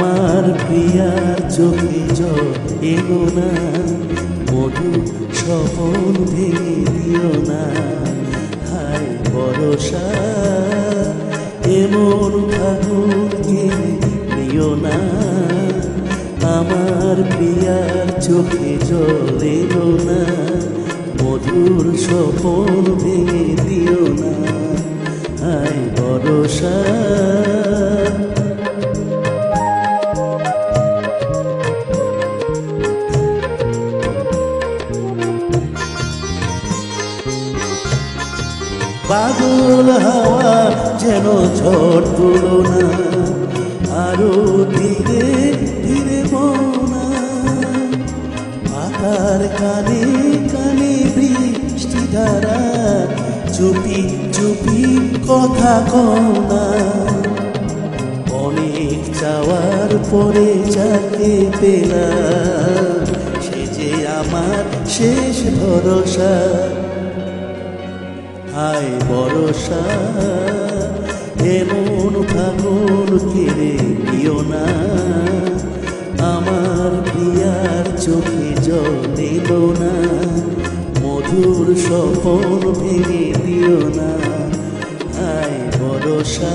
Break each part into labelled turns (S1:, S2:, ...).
S1: প্রিয়ার চোখে জল এলো না। মধু স্বপন দিও না। হায় ভরসা, এমন ফাগুনকে নিও না। আমার প্রিয়ার চোখে জল এলো না। মধুর স্বপন ভেঙে দিও না। হায় ভরসা পাগল হাওয়া যেন ঝড় তুলো না, আরও ধীরে ধীরে বোনা পাতার কানে কানে বৃষ্টি ধারা, চুপি চুপি কথা কনা অনেক চাওয়ার পরে যাকে পেলাম, সে যে আমার শেষ ভরসা। হায় বরসা এমন ফাগুন কেড়ে দিও না। আমার প্রিয়ার চোখে জল এলো না। মধুর স্বপন ভেঙে দিও না। হায় বরসা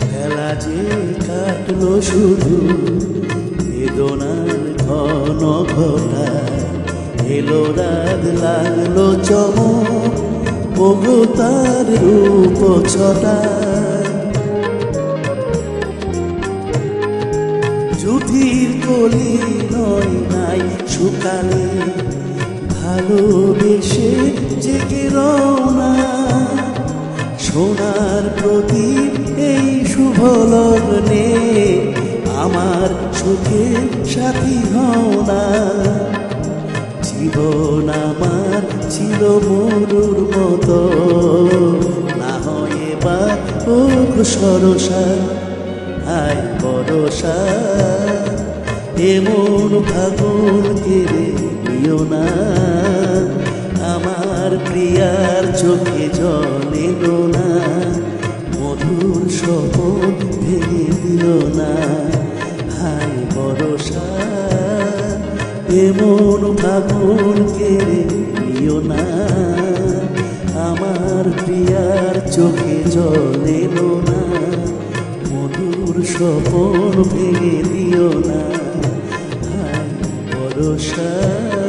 S1: খেলা যে কাটলো শুধু বেদনার ঘন ঘটায় এলো রাত, লাগল চমক, ওগো তার রূপ ছটায় যুধির কলি নয় নাই শুকালে ভালোবেসে জেগে রওনা। সোনার প্রদীপ এই শুভ লগ্নে সুখের সাথী হও না। জীবন আমার ছিল মরুর মতো। না হয় এবার ও সরসা হায় বরসা এমন ফাগুন কেড়ে দিও না। আমার প্রিয়ার চোখে জল এলো না। মধুর স্বপন ভেঙে দিও না। এমন ফাগুন কেড়ে নিও না। আমার প্রিয়ার চোখে জল না। মধুর স্বপন ভেঙে দিও না। ভরসা।